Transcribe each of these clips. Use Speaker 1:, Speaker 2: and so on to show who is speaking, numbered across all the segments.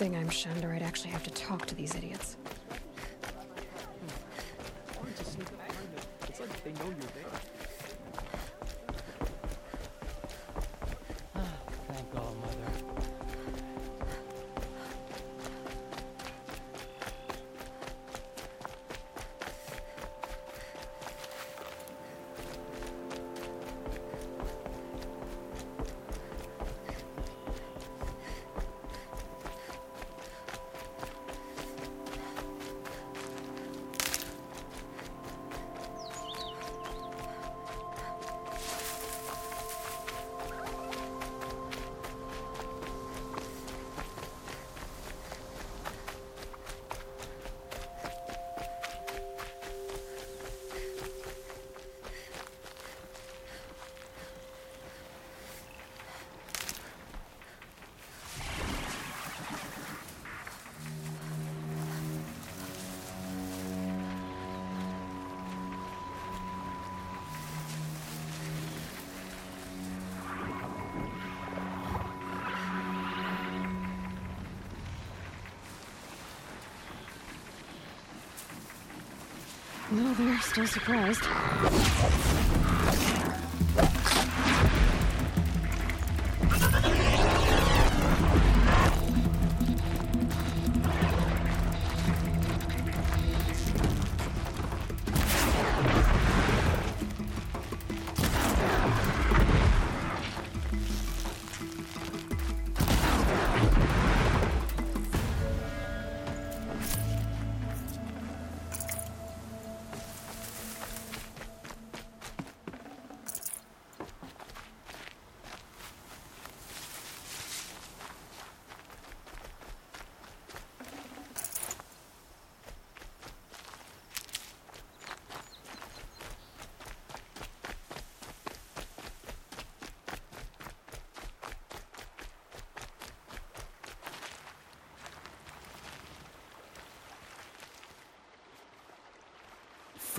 Speaker 1: Thing I'm shunned or I'd actually have to talk to these idiots. No, they're still surprised.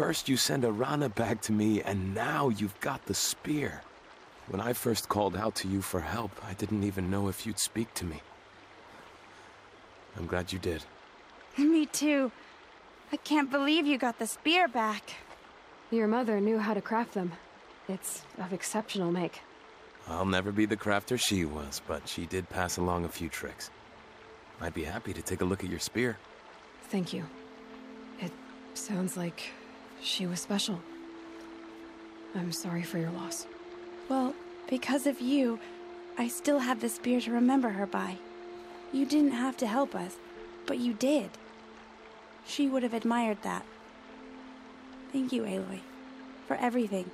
Speaker 2: First you send Arana back to me, and now you've got the spear. When I first called out to you for help, I didn't even know if you'd speak to me. I'm glad you did.
Speaker 3: Me too. I can't believe you got the spear back.
Speaker 1: Your mother knew how to craft them. It's of exceptional make.
Speaker 2: I'll never be the crafter she was, but she did pass along a few tricks. I'd be happy to take a look at your spear.
Speaker 1: Thank you. It sounds like she was special. I'm sorry for your loss.
Speaker 3: Well, because of you, I still have the spear to remember her by. You didn't have to help us, but you did. She would have admired that. Thank you, Aloy, for everything.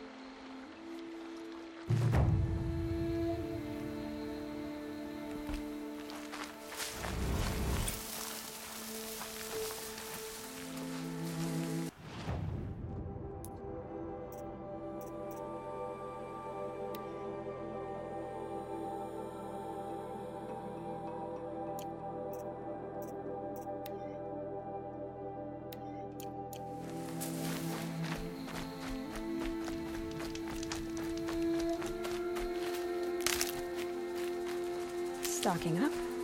Speaker 1: Stocking up.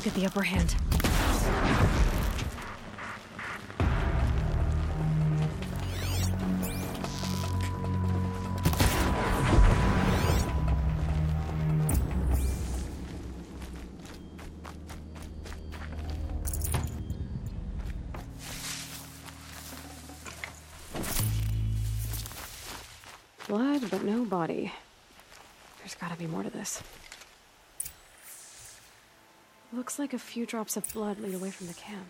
Speaker 1: Still get the upper hand. Blood, but no body. There's gotta be more to this. Looks like a few drops of blood lead away from the camp.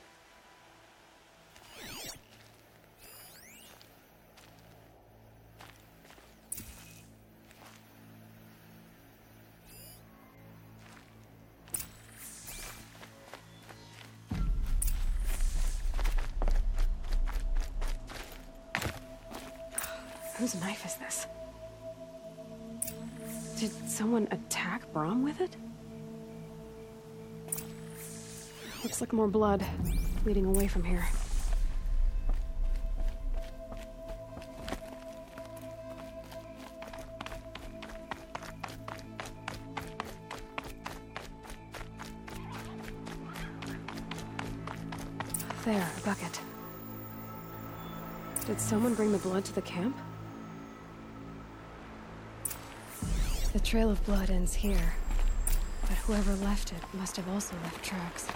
Speaker 1: Whose knife is this? Did someone attack Brom with it? Looks like more blood leading away from here. There, a bucket. Did someone bring the blood to the camp? The trail of blood ends here, but whoever left it must have also left tracks.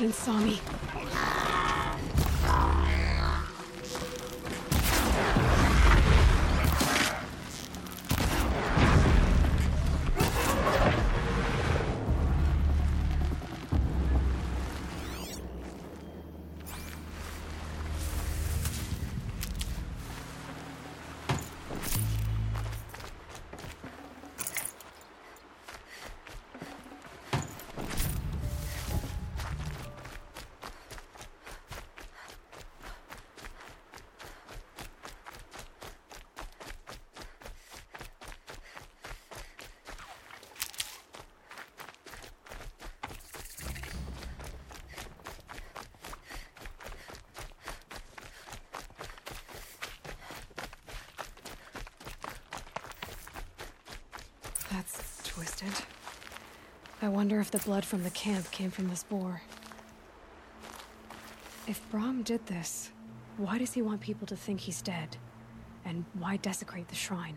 Speaker 1: Machine saw me. That's twisted. I wonder if the blood from the camp came from this boar. If Brom did this, why does he want people to think he's dead? And why desecrate the shrine?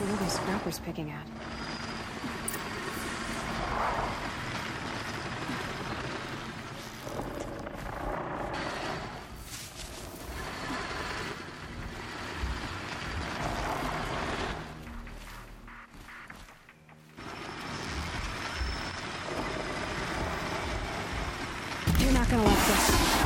Speaker 1: What are these scrappers picking at? You're not gonna like this.